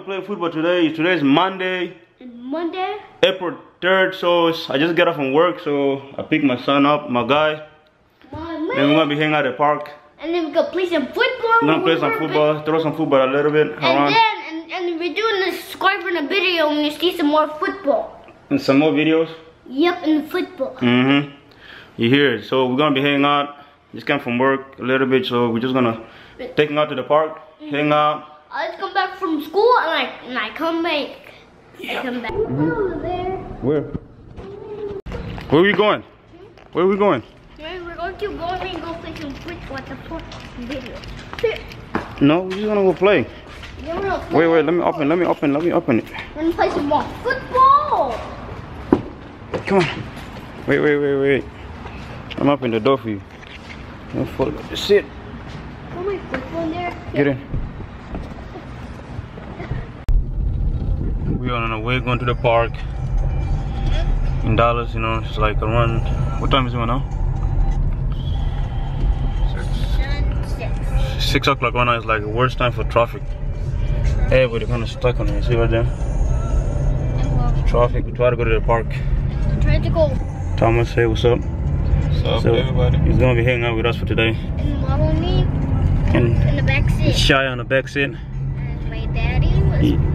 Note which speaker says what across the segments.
Speaker 1: we playing football today. Today is Monday,
Speaker 2: Monday.
Speaker 1: April 3rd. So I just get off from work. So I pick my son up, my guy.
Speaker 2: My
Speaker 1: Then we're gonna be hanging out at the park.
Speaker 2: And then we're going to play some football.
Speaker 1: We're gonna play some football, throw some football a little bit
Speaker 2: And
Speaker 1: around.
Speaker 2: then, and, and we're doing a subscribe in a video and you see some more football.
Speaker 1: And some more videos.
Speaker 2: Yep, in football.
Speaker 1: Mm-hmm. You hear it. So we're gonna be hanging out. Just came from work a little bit, so we're just gonna take him out to the park, hang out.
Speaker 2: I just come back from school and I, and I come back. I come back. Mm-hmm. Over there.
Speaker 1: Where? Where we going? Where are we going?
Speaker 2: Maybe we're going to go and go play some football at the park video. Here.
Speaker 1: No, we're just gonna go play.
Speaker 2: Then we're gonna
Speaker 1: Wait, wait, let me open, let me open, let me open it.
Speaker 2: We're gonna play some more football.
Speaker 1: Come on. Wait, wait, wait, wait. I'm opening the door for you. Don't fall. Sit.
Speaker 2: Put my football in there.
Speaker 1: Get in. We are on our way going to the park in Dallas. You know, it's like around. What time is it now?
Speaker 2: Six.
Speaker 1: Six o'clock right now. It's like the worst time for traffic. Everybody kind of stuck on it. See right there?
Speaker 2: And
Speaker 1: Traffic. We try to go to the park.
Speaker 2: try to go
Speaker 1: Thomas, hey, what's up?
Speaker 3: What's up,
Speaker 1: So
Speaker 3: everybody?
Speaker 1: he's gonna be hanging out with us for today.
Speaker 2: and model me in the back seat.
Speaker 1: Shy on the back seat.
Speaker 2: And my daddy was
Speaker 1: Ye-
Speaker 2: driving.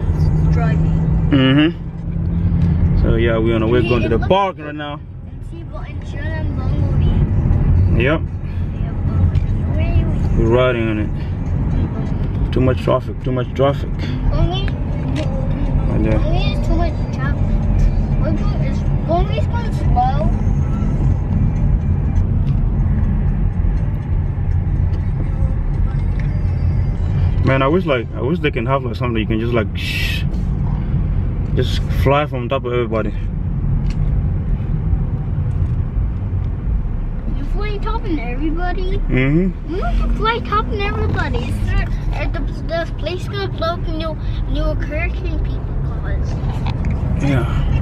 Speaker 1: Mm-hmm. So yeah, we're on our way going to the park right now.
Speaker 2: And see what and show them Bumblebee.
Speaker 1: Yep, we're riding on it. Too much traffic, too much traffic.
Speaker 2: Bumblebee?
Speaker 1: Right there.
Speaker 2: Too much traffic. Bumblebee is going slow.
Speaker 1: Man, I wish like I wish they can have like something you can just like shh, just fly from top of everybody.
Speaker 2: You fly topping everybody.
Speaker 1: Mm-hmm.
Speaker 2: You want to fly topping everybody. Is there, the, the place gonna blow up and new new hurricane people cause?
Speaker 1: Yeah.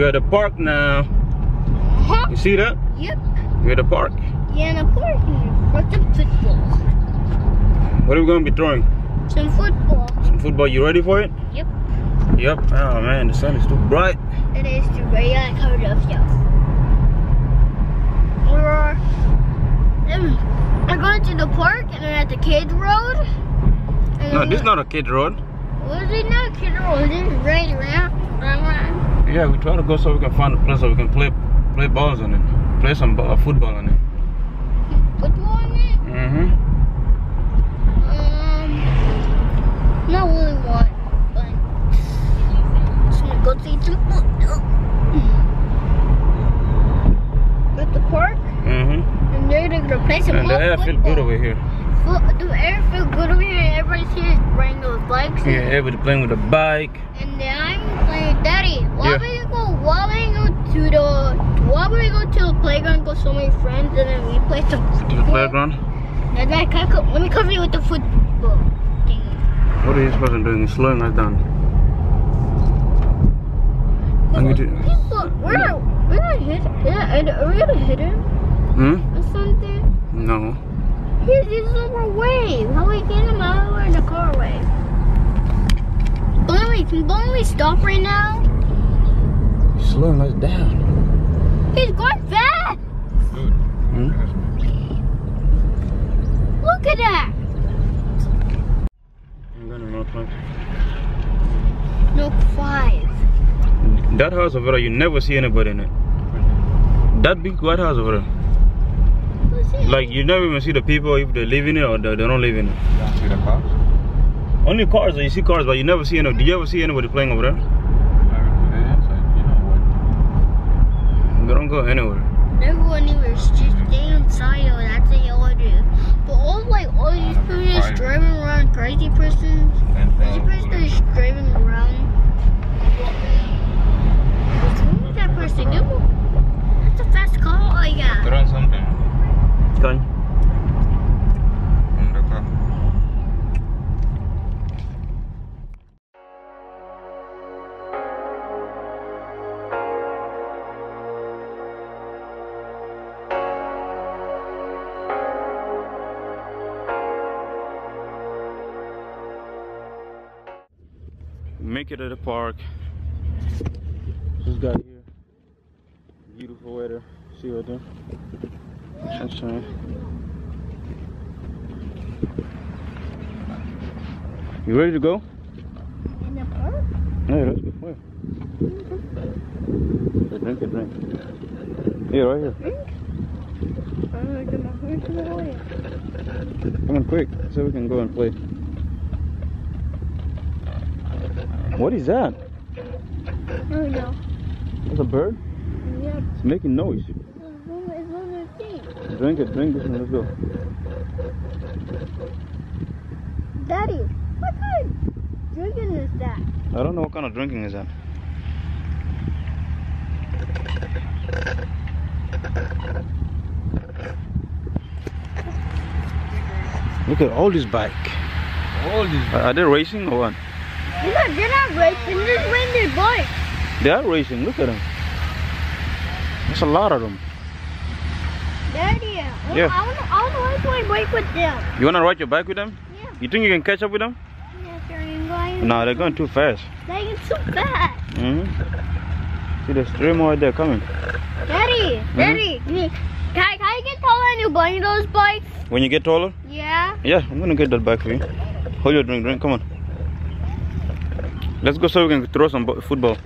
Speaker 1: We're at the park now.
Speaker 2: Huh?
Speaker 1: You see that?
Speaker 2: Yep.
Speaker 1: We're at the park.
Speaker 2: Yeah, and a for some football.
Speaker 1: What are we gonna be throwing?
Speaker 2: Some football.
Speaker 1: Some football. You ready for it?
Speaker 2: Yep.
Speaker 1: Yep. Oh man, the sun is too bright.
Speaker 2: It is too bright. I covered up stuff. We're, um, we're going to the park and then at the kids road.
Speaker 1: No, this is not a kid road.
Speaker 2: What is it not a kid road? This is right around. around.
Speaker 1: Yeah, we try to go so we can find a place so we can play play balls on it, play some uh, football on it.
Speaker 2: Football on it?
Speaker 1: Mm-hmm.
Speaker 2: Um, not really one, but just gonna go see some football. At the park,
Speaker 1: Mm-hmm.
Speaker 2: and they're gonna play some
Speaker 1: And the air feel good over here.
Speaker 2: Foot, the air feel good over here. Everybody's here is bringing those bikes.
Speaker 1: Yeah, everybody playing with a bike.
Speaker 2: And then I'm playing with Daddy. Why
Speaker 1: Yeah.
Speaker 2: would we go? Why would we go to the? Why would we go to the playground? Go so many friends, and then we play some
Speaker 1: To the playground.
Speaker 2: Then I can let me cover you with the football thing.
Speaker 1: What are you supposed to doing? Slowing us down. I'm going to.
Speaker 2: People, we're we're not hit. Yeah, are we gonna hit him
Speaker 1: Hmm?
Speaker 2: or something?
Speaker 1: No.
Speaker 2: He's, he's over way. How we get him out of the car way? Bonnie, can Bonnie stop right now?
Speaker 1: Slowing us down.
Speaker 2: He's going fast.
Speaker 3: Good.
Speaker 1: Hmm?
Speaker 2: Look at that.
Speaker 1: I'm gonna know time.
Speaker 2: No five.
Speaker 1: That house over there, you never see anybody in it. That big white house over there. Like, you never even see the people if they live in it or they, they don't live in it.
Speaker 3: You don't see the cops?
Speaker 1: Only cars, you see cars, but you never see any. Did you ever see anybody playing over there?
Speaker 3: They're inside. You know what?
Speaker 1: They don't go anywhere.
Speaker 2: Never go anywhere. It's just stay inside. Oh, that's what you all do. But all like all these people just
Speaker 3: Private.
Speaker 2: driving around, crazy persons. Crazy person is driving around. What's wrong with that person? Dude? That's a fast car. Oh yeah.
Speaker 3: They're on something.
Speaker 1: Kan? Make it to the park. Just got here. Beautiful weather. See right there. Sunshine. You ready to go?
Speaker 2: In the park?
Speaker 1: Yeah, let's go. Where? Yeah, drink it, drink. Yeah, right here.
Speaker 2: I'm gonna get my horse in the way.
Speaker 1: Come on, quick, so we can go and play. What is that?
Speaker 2: Oh no.
Speaker 1: That's a bird?
Speaker 2: Yeah,
Speaker 1: It's making noise.
Speaker 2: it's one it's one of.
Speaker 1: Drink it, drink this, and let's go.
Speaker 2: Daddy, what kind of drinking is that?
Speaker 1: I don't know what kind of drinking is that. Look at all this bike.
Speaker 3: All these.
Speaker 1: Are are they racing or what?
Speaker 2: They're not, they're not racing, they're bike.
Speaker 1: They are racing. Look at them. There's a lot of them.
Speaker 2: Daddy, I
Speaker 1: Yeah.
Speaker 2: I wanna, ride my bike with them.
Speaker 1: You wanna ride your bike with them?
Speaker 2: Yeah.
Speaker 1: You think you can catch up with them?
Speaker 2: Yeah, they're going.
Speaker 1: No, they're going too fast.
Speaker 2: They get so fast.
Speaker 1: hmm See, there's three more there coming.
Speaker 2: Daddy, Daddy, can, you- can, I, can I get taller and you those bikes?
Speaker 1: When you get taller,
Speaker 2: Yeah.
Speaker 1: yeah, I'm gonna get that bike for you. Hold your drink, drink. Come on. Let's go so we can throw some football.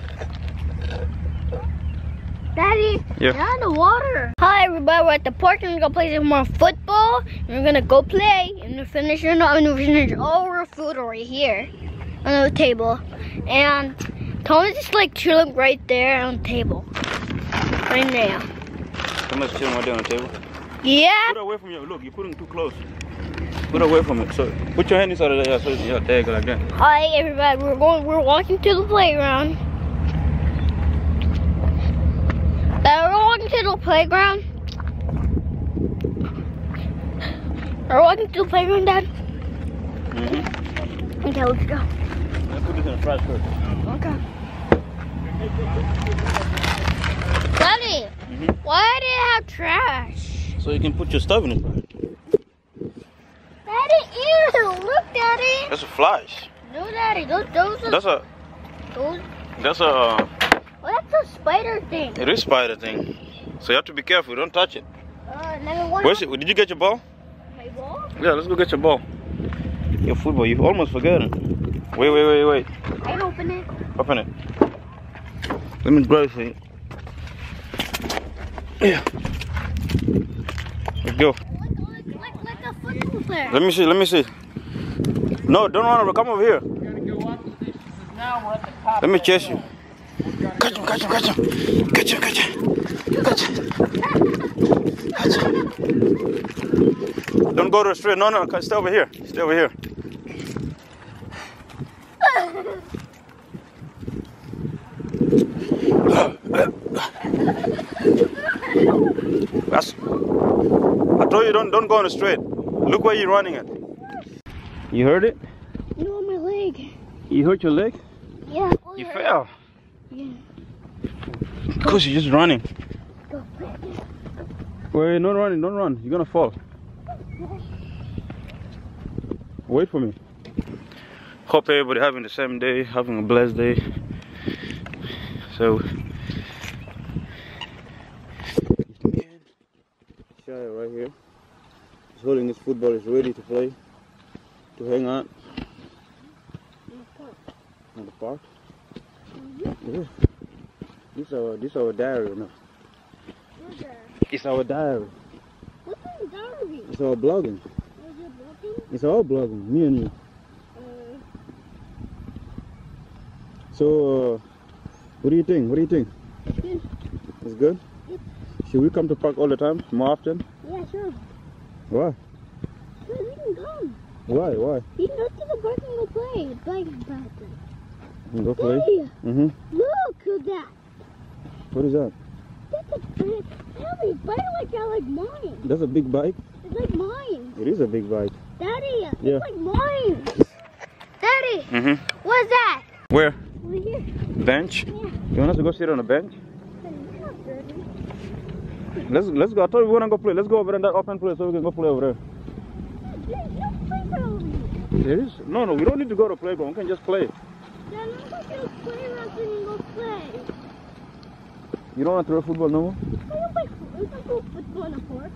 Speaker 2: Daddy,
Speaker 1: Yeah.
Speaker 2: on the water. Hi, everybody. We're at the park and we're gonna play some more football. And we're gonna go play and we're finishing up and we're finishing all our food right here on the table. And Thomas is like chilling right there on the table. Right now.
Speaker 1: Come let's chill right there on the table.
Speaker 2: Yeah.
Speaker 1: Put away from you. Look, you're putting too close. Put away from it. So put your hand inside of there. So yeah, there you go like that.
Speaker 2: Hi, everybody. We're going. We're walking to the playground. We're walking to the playground. We're walking to the playground, Dad.
Speaker 1: Mm-hmm.
Speaker 2: Okay, let's go.
Speaker 1: Let's put this in the trash first.
Speaker 2: Okay. Daddy,
Speaker 1: Mhm.
Speaker 2: why did it have trash?
Speaker 1: So you can put your stuff in it.
Speaker 2: Daddy! Look, Daddy.
Speaker 1: That's a flies.
Speaker 2: No, Daddy. Those, those are
Speaker 1: That's a
Speaker 2: those.
Speaker 1: that's a uh,
Speaker 2: Oh, that's a spider thing.
Speaker 1: it is spider thing. So you have to be careful. Don't touch it.
Speaker 2: Uh.
Speaker 1: Where's it? Did you get your ball?
Speaker 2: My ball.
Speaker 1: Yeah, let's go get your ball. Your football. You almost forgot it. Wait, wait, wait, wait.
Speaker 2: I can open it.
Speaker 1: Open it. Let me grab it for you. Yeah. Let's go.
Speaker 2: Like, like, like, like a football
Speaker 1: Let me see. Let me see. No, don't run over. Come over here. Let me chase you. Catch him, catch him, catch him. Catch him, catch him. Catch him. Catch him. Don't go to the street. No, no, stay over here. Stay over here. That's. I told you don't don't go on the street. Look where you're running at. You heard it?
Speaker 2: You know my leg.
Speaker 1: You hurt your leg?
Speaker 2: Yeah.
Speaker 1: You fell.
Speaker 2: Yeah.
Speaker 1: Cause you're just running.
Speaker 2: Go.
Speaker 1: Wait, not running, don't run. You're gonna fall. Wait for me. Hope everybody having the same day, having a blessed day. So Shia right here. He's holding his football, is ready to play. To hang out in the park. In the park? Yeah. This our this our diary now. It's our diary.
Speaker 2: What's in diary?
Speaker 1: It's our blogging.
Speaker 2: Broken?
Speaker 1: It's all blogging, me and you.
Speaker 2: Uh,
Speaker 1: So, uh, what do you think? What do you think?
Speaker 2: Good.
Speaker 1: It's good?
Speaker 2: Yep.
Speaker 1: Should we come to park all the time? More often?
Speaker 2: yeah, sure.
Speaker 1: Why?
Speaker 2: Good, we can go.
Speaker 1: Why? Why?
Speaker 2: We can go to the park and go play. It's like back
Speaker 1: Go play?
Speaker 2: Hey,
Speaker 1: Mm-hmm.
Speaker 2: look at that.
Speaker 1: What is that?
Speaker 2: That's a big, heavy bike like that, like mine.
Speaker 1: That's a big bike?
Speaker 2: It's like mine.
Speaker 1: It is a big bike.
Speaker 2: Daddy,
Speaker 1: Yeah.
Speaker 2: like mine. Daddy,
Speaker 1: Mm-hmm.
Speaker 2: what's that?
Speaker 1: Where?
Speaker 2: Over here.
Speaker 1: Bench?
Speaker 2: Yeah.
Speaker 1: You want us to go sit on a bench?
Speaker 2: It's not dirty.
Speaker 1: Let's let's go. I thought we wanna go play. Let's go over there in that open place so we can go play over there.
Speaker 2: There's no playground.
Speaker 1: There is? No, no, we don't need to go to playground. We can just play.
Speaker 2: Dad, I'm going to play around and go play.
Speaker 1: You don't want to throw football no more?
Speaker 2: I don't play football. We can go football in the park.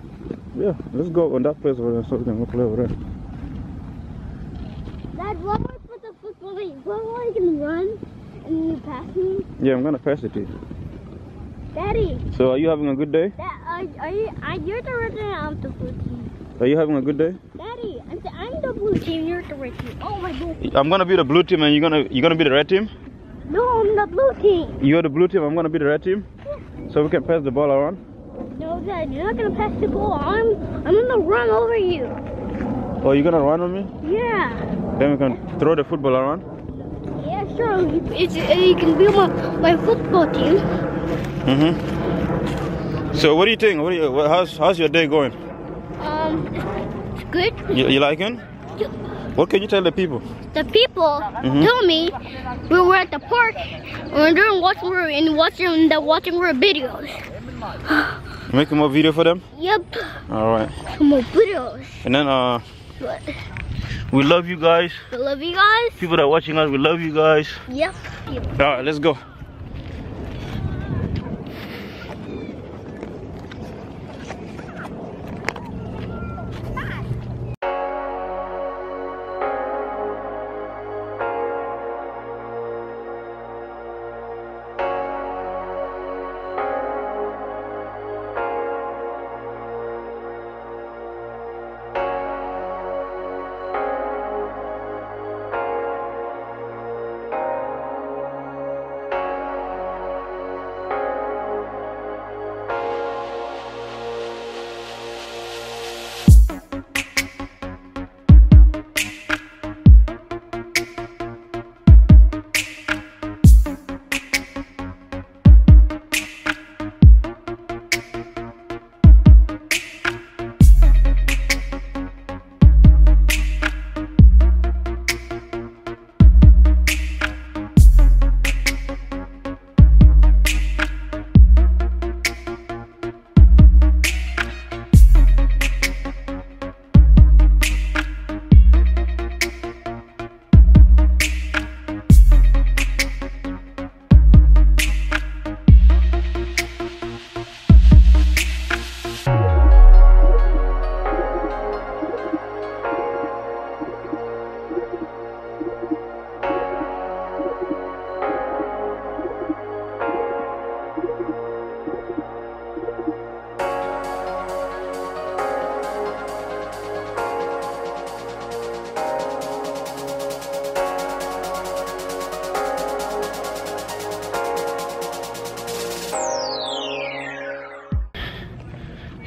Speaker 1: Yeah, let's go on that place over there so we can go play over there.
Speaker 2: Dad, what about with the football? Wait, what about I can run and you pass me?
Speaker 1: Yeah, I'm gonna pass it to you.
Speaker 2: Daddy,
Speaker 1: So are you having a good day?
Speaker 2: that, are, are you, are, you're the red team, I'm the blue team.
Speaker 1: Are you having a good day?
Speaker 2: Daddy, I'm the, I'm the blue team, you're the red team. Oh my god.
Speaker 1: I'm gonna be the blue team and you're gonna you're gonna be the red team?
Speaker 2: No, I'm the blue team.
Speaker 1: You're the blue team, I'm gonna be the red team? So we can pass the ball around?
Speaker 2: No, Dad, you're not gonna pass the ball. I'm, I'm gonna run over you.
Speaker 1: Oh, you're gonna run on me?
Speaker 2: Yeah.
Speaker 1: Then we can throw the football around?
Speaker 2: Yeah, sure. You, it's, uh, you can be my, my football team.
Speaker 1: Mm-hmm. So what do you think? What do you, how's, how's your day going?
Speaker 2: Um, it's good.
Speaker 1: You, you liking? What can you tell the people?
Speaker 2: The people
Speaker 1: Mhm.
Speaker 2: told me we were at the park and we're doing watching room and watching the watching room videos.
Speaker 1: Making more video for them?
Speaker 2: Yep,
Speaker 1: Alright.
Speaker 2: some more videos.
Speaker 1: And then uh
Speaker 2: But
Speaker 1: we love you guys.
Speaker 2: We love you guys.
Speaker 1: People that are watching us, we love you guys.
Speaker 2: Yep.
Speaker 1: Alright, let's go.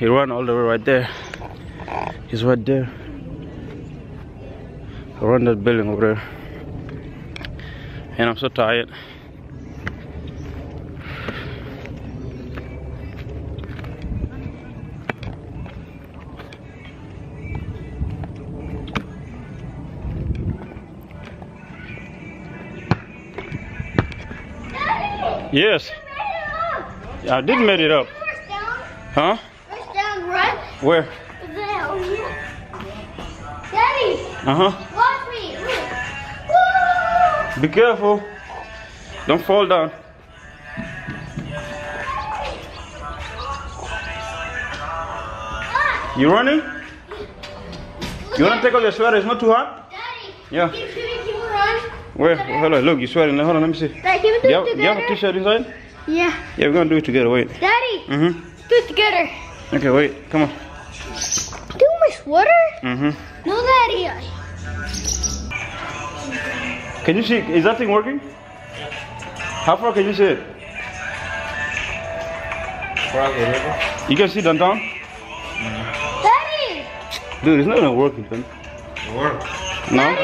Speaker 1: He ran all the way right there. He's right there. Around that building over there. And I'm so tired. Yes, I did made it up. Huh? Where?
Speaker 2: There, over here. Daddy,
Speaker 1: Uh huh.
Speaker 2: watch me. Woo!
Speaker 1: Be careful. Don't fall down.
Speaker 2: Ah,
Speaker 1: You running? You wanna take off your sweater? It's not too hot?
Speaker 2: Daddy.
Speaker 1: Yeah.
Speaker 2: Can, can, can run?
Speaker 1: Where? Hold on, look, you're sweating. Hold on, let me see.
Speaker 2: Daddy, can we do
Speaker 1: Do you have, do you have a t-shirt inside?
Speaker 2: Yeah.
Speaker 1: Yeah, we're gonna do it together. Wait.
Speaker 2: Daddy,
Speaker 1: Mm-hmm.
Speaker 2: do it together.
Speaker 1: Okay, wait. Come on.
Speaker 2: Do my sweater?
Speaker 1: Mm-hmm.
Speaker 2: No, Daddy.
Speaker 1: Can you see? Is that thing working? How far can you see it?
Speaker 3: Across the river.
Speaker 1: You can see downtown?
Speaker 2: Daddy.
Speaker 1: Dude, it's not even working, son.
Speaker 3: It worked.
Speaker 1: No?
Speaker 3: On the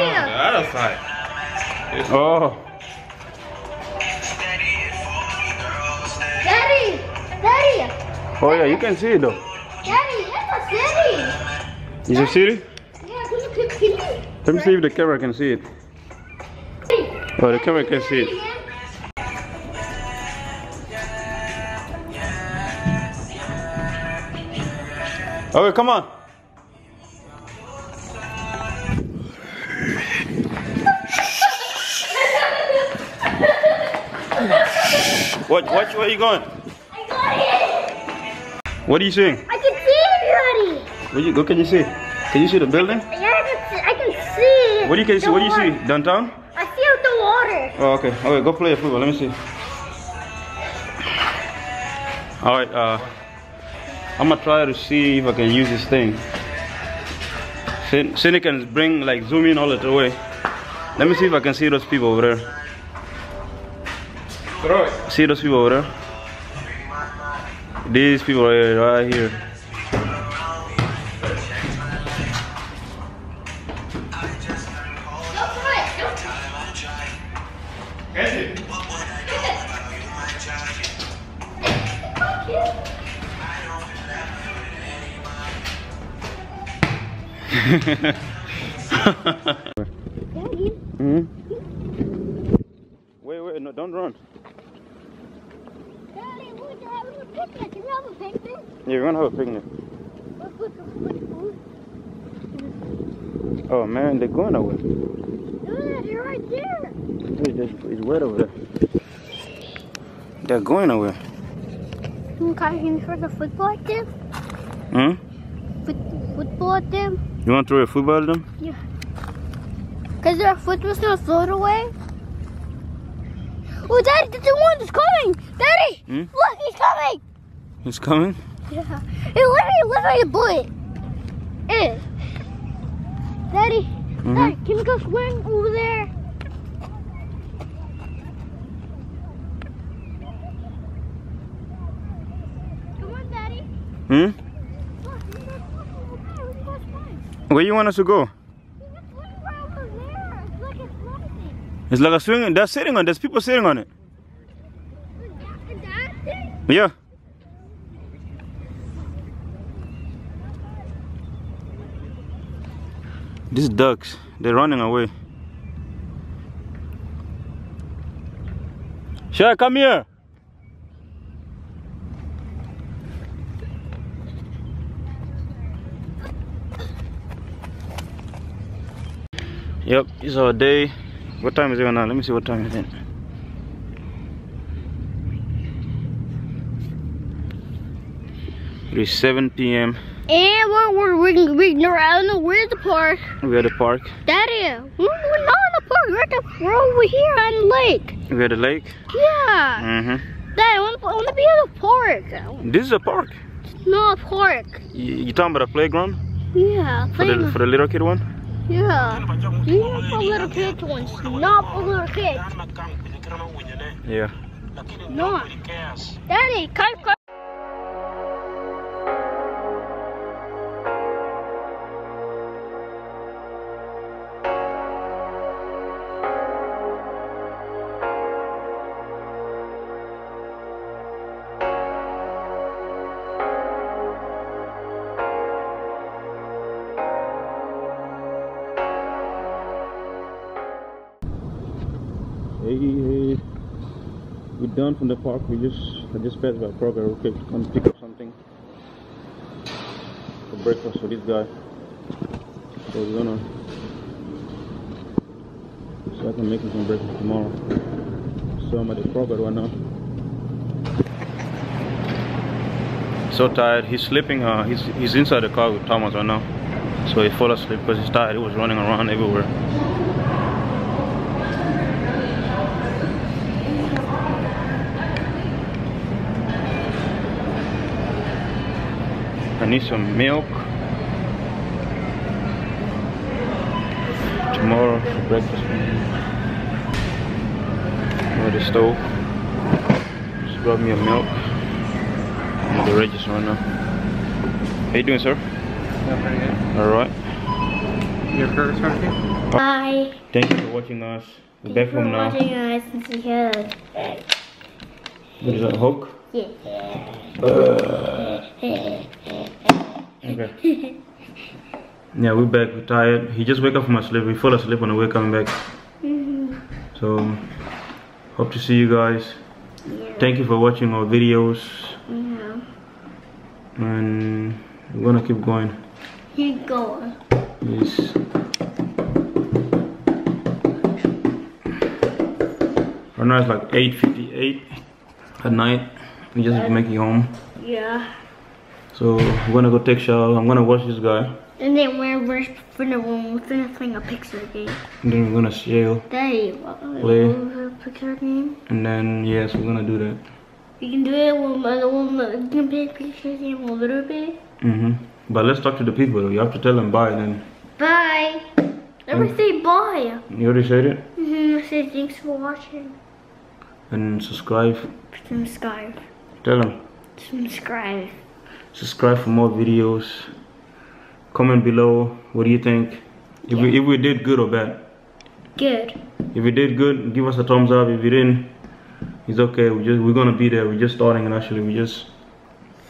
Speaker 3: other side. It's
Speaker 1: Oh.
Speaker 2: Daddy. Daddy.
Speaker 1: Oh yeah, you can see it though.
Speaker 2: You, can, can you?
Speaker 1: Let me see if the camera can see it. Oh, the camera can see it. Okay, come on. Watch, watch where you going.
Speaker 2: I got it.
Speaker 1: What are you seeing?
Speaker 2: I can see everybody.
Speaker 1: Where you, what can you see? Can you see the building?
Speaker 2: Yeah, I can see. I can see
Speaker 1: What do you can see? What do you see? Downtown?
Speaker 2: I see out the water.
Speaker 1: Oh, okay. Okay, go play football. Let me see. All right. Uh, I'm gonna try to see if I can use this thing. Cin- Cindy can bring like zoom in all the way. Let me see if I can see those people over there.
Speaker 3: Throw it.
Speaker 1: See those people over there? These people right here. Right here.
Speaker 2: Daddy,
Speaker 1: hmm Wait, wait, no, don't run.
Speaker 2: Daddy, we're having a picnic. Can we have a picnic?
Speaker 1: Yeah, we're gonna have a picnic.
Speaker 2: Let's put some food.
Speaker 1: Oh man, they're going nowhere.
Speaker 2: Look, you're right there.
Speaker 1: It's, wet over there. They're going nowhere.
Speaker 2: Can you for the football at them?
Speaker 1: Hmm?
Speaker 2: Foot, football at them?
Speaker 1: You want to throw a football at them? Yeah.
Speaker 2: Because their foot was gonna float away. Oh, Daddy, the one is coming! Daddy!
Speaker 1: Hmm?
Speaker 2: Look, he's coming!
Speaker 1: He's coming?
Speaker 2: Yeah. It literally looks like a bullet. It is. Daddy,
Speaker 1: Mhm.
Speaker 2: Daddy, can we go swim over there? Come on, Daddy.
Speaker 1: Hmm?
Speaker 2: Look, we can go swim over there. We can go swim.
Speaker 1: Where you want us to go?
Speaker 2: It's like
Speaker 1: a swing. They're sitting on. There's people sitting on it. Yeah. These ducks, they're running away. Shay, come here. Yep, it's our day. What time is it now? Let me see what time it is. It is 7 p.m.
Speaker 2: And we're, we're, we're, we're, I don't know, we're at the park.
Speaker 1: We're at the park.
Speaker 2: Daddy, we're, we're not in the park. We're, at the, we're over here on the lake.
Speaker 1: We're at the lake.
Speaker 2: Yeah.
Speaker 1: Mm-hmm.
Speaker 2: Dad, I want, I want to be at the park.
Speaker 1: This is a park.
Speaker 2: Not a park.
Speaker 1: You, you talking about a playground
Speaker 2: Yeah.
Speaker 1: for the for the little kid one?
Speaker 2: Yeah. Yeah, for little kids ones. Not for little kids.
Speaker 1: Yeah.
Speaker 2: No. Daddy, cut, cut.
Speaker 1: We're done from the park. We just I just passed by Kroger. Okay, come pick up something for breakfast for this guy. So we're gonna so I can make him some breakfast tomorrow. So I'm at the Kroger right now. So tired. He's sleeping. Uh, he's he's inside the car with Thomas right now. So he fell asleep because he's tired. He was running around everywhere. Need some milk tomorrow for breakfast. At the stove. Just grab me a milk. I'm at the register right now. How you doing, sir?
Speaker 3: Yeah, pretty good.
Speaker 1: All right.
Speaker 3: Your first something?
Speaker 2: Bye.
Speaker 1: Thank you for watching us. We're back home now.
Speaker 2: watching us since we had.
Speaker 1: What is that hook?
Speaker 2: Yeah. Uh.
Speaker 1: Okay. Yeah, we're back. We're tired. He just wake up from a sleep. We fell asleep on the way coming back.
Speaker 2: Mhm.
Speaker 1: So, hope to see you guys.
Speaker 2: Yeah.
Speaker 1: Thank you for watching our videos.
Speaker 2: Yeah.
Speaker 1: And we're gonna keep going.
Speaker 2: Keep going.
Speaker 1: Yes. Right now it's like 8.58. at night. We just making home.
Speaker 2: Yeah.
Speaker 1: So I'm gonna go take shower. I'm gonna watch this guy.
Speaker 2: And then we're we're finna we're finna playing a Pixar game.
Speaker 1: And then we're gonna
Speaker 2: what,
Speaker 1: Play.
Speaker 2: was game?
Speaker 1: And then yes, we're gonna do that.
Speaker 2: You can do it with the one that you can play Pixar game a little bit.
Speaker 1: Mm-hmm. But let's talk to the people though. You have to tell them bye then.
Speaker 2: Bye. Never say bye.
Speaker 1: You already said it?
Speaker 2: Mm-hmm. I say thanks for watching.
Speaker 1: And subscribe.
Speaker 2: Subscribe.
Speaker 1: Tell them.
Speaker 2: Subscribe.
Speaker 1: Subscribe for more videos. Comment below. What do you think? If we if we did good or bad.
Speaker 2: Good.
Speaker 1: If we did good, give us a thumbs up. If we didn't, it's okay. We just we're gonna be there. We're just starting and actually we're just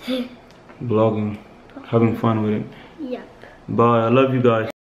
Speaker 1: vlogging, having fun with it.
Speaker 2: Yep.
Speaker 1: Bye. I love you guys.